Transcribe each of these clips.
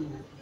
Mm-hmm.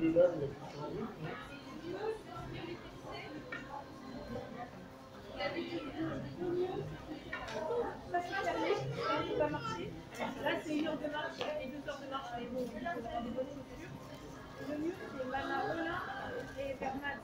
Là c'est une heure de marche et deux heures de marche, mais bon, des bonnes chaussures. Le mieux c'est Manarola et Bernal.